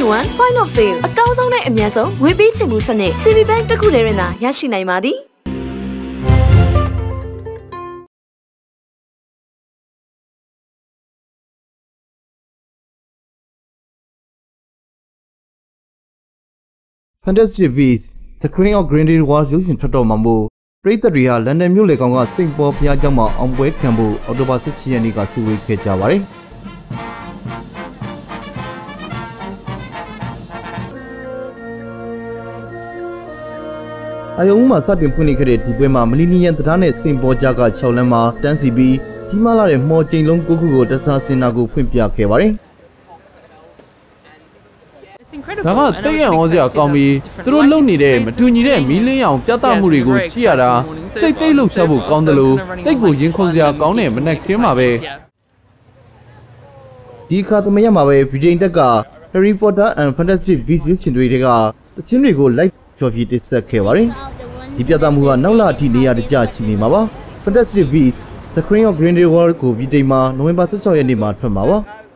1 point of fail အကောင်းဆုံးနဲ့အမြန်ဆုံးဝေပေးချင်မှုစနစ် CB Bank တစ်ခုတည်းရင်သာရရှိနိုင်ပါသည် Fantastic Beasts The Queen of Grindelwald ဝါရုပ်ရှင်ထွက်တော်မှာမို့ပရိသတ်တွေဟာလန်ဒန်မြို့လေကောင်ကစိန့်ပေါ်ဘုရားကျောင်းမှာအောင်ပွဲခံဖို့အော်တိုဘာ16ရက်နေ့ကစုဝေးခဲ့ကြပါတယ် အယုံမှာစတင်ဖွင့်နေခဲ့တဲ့ဒီပွဲမှာမလီနီယန်တရားနဲ့စိန့်ပေါ်ကြားက6လမ်းမှာတန်းစီပြီးကြီးမားလာတဲ့မော်ကျိန်လုံး9ခုကိုတစားစင်နာကိုဖွင့်ပြခဲ့ပါတယ်။ဒါကတိတ်ရန်ဩစရာကောင်းပြီးသူတို့လုံနေတဲ့မတူညီတဲ့မီးလင်းရောင်ပြသမှုတွေကိုကြည့်ရတာစိတ်သိပ်လှုပ်ရှားဖို့ကောင်းတယ်လို့တိတ်ကိုရင်ခုန်စရာကောင်းတဲ့မနက်ခင်းမှာပဲဒီခါသမယမှာပဲဗြိတိန်တက်က Harry Potter and Fantastic Beasts ရုပ်ရှင်တွေထဲကတခြင်းတွေကို live ဖြော်ပြတင်ဆက်ခဲ့ပါတယ်။ဒီပြသမှုကနောက်လအထိနေရာတကျချီနေမှာပါ။ Fantastic Beasts The Queen of Grindelwald ကိုဗြိတိန်မှာနိုဝင်ဘာ16ရက်နေ့မှာထွက်မှာပါ။